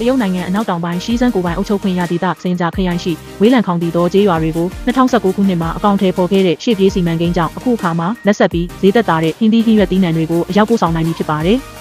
တရုတ်နိုင်ငံအနောက်တောင်ပိုင်းရှီဇန်ကိုပိုင်အုပ်ချုပ်ခွင့်ရဒေသစင်ဂျာခရိုင်ရှိဝေးလံခေါင်တည်သောကျေးရွာတွေကို2019ခုနှစ်မှာအကောင့်ထဲပေါ်ခဲ့တဲ့ရှေ့ပြေးစီမံကိန်းကြောင့်အခုအခါမှာလက်ဆက်ပြီးဈေးသက်သာတဲ့ဟင်းသီးဟင်းရွက်သီးနှံတွေကိုအရောက်ပို့ဆောင်နိုင်ပြီဖြစ်ပါတယ်။